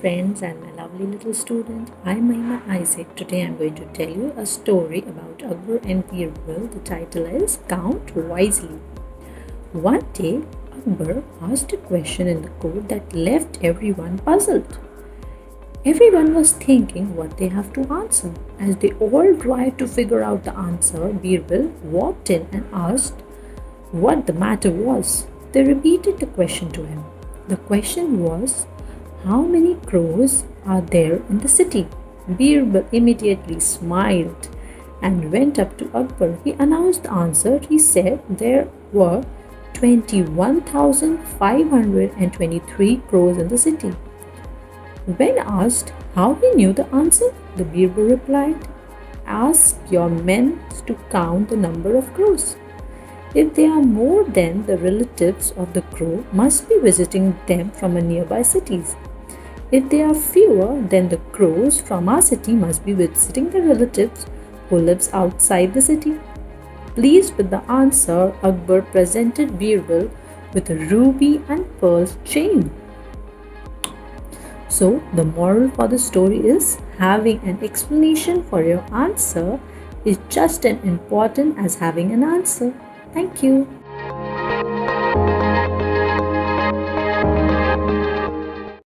friends and my lovely little student. I'm Mahima Isaac. Today I'm going to tell you a story about Akbar and Birbal. The title is Count Wisely. One day, Akbar asked a question in the court that left everyone puzzled. Everyone was thinking what they have to answer. As they all tried to figure out the answer, Birbal walked in and asked what the matter was. They repeated the question to him. The question was how many crows are there in the city? Birbal immediately smiled and went up to Akbar. He announced the answer. He said there were 21,523 crows in the city. When asked how he knew the answer, the Birbal replied, Ask your men to count the number of crows. If they are more than the relatives of the crow must be visiting them from a nearby cities. If they are fewer, then the crows from our city must be visiting the relatives who lives outside the city. Pleased with the answer, Akbar presented Birbal with a ruby and pearl chain. So, the moral for the story is having an explanation for your answer is just as important as having an answer. Thank you.